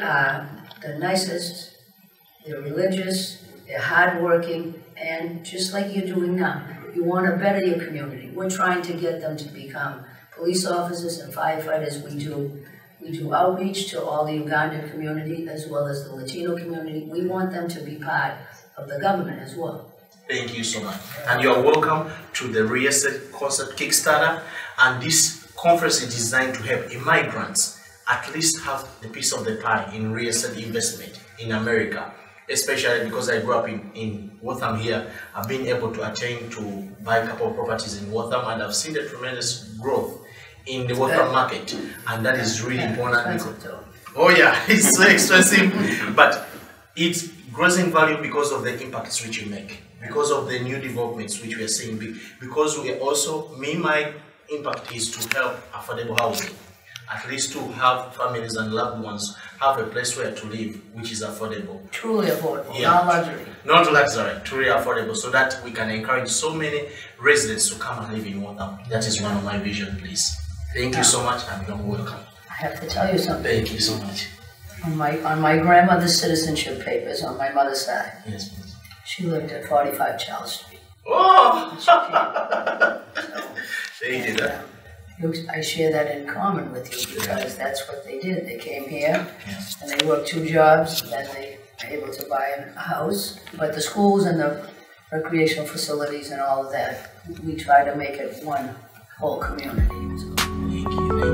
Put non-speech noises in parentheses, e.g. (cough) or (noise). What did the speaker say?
are the nicest, they're religious, they're hardworking, and just like you're doing now, you want to better your community. We're trying to get them to become police officers and firefighters. We do, we do outreach to all the Ugandan community as well as the Latino community. We want them to be part of the government as well. Thank you so much. And you are welcome to the Reset Concert Kickstarter. And this conference is designed to help immigrants at least have the piece of the pie in real estate investment in America. Especially because I grew up in, in Waltham here, I've been able to attain to buy a couple of properties in Waltham and I've seen the tremendous growth in the Waltham market. And that is really important. Though. Oh yeah, (laughs) it's so expensive, but it grows in value because of the impacts which you make, because of the new developments which we are seeing, because we are also, me, my impact is to help affordable housing, at least to have families and loved ones have a place where to live, which is affordable. Truly affordable, Yeah. not luxury. Not luxury, truly affordable, so that we can encourage so many residents to come and live in Waltham. That is one of my vision, please. Thank you so much and you're welcome. I have to tell you something. Thank you so much. On my, on my grandmother's citizenship papers, on my mother's side, Yes, please. she lived at forty-five Charles Street. Oh! (laughs) Thank you. And, that- you- I share that in common with you because that's what they did. They came here Yes. and they worked two jobs, and then they were able to buy a house. But the schools and the recreational facilities and all of that, we try to make it one whole community. So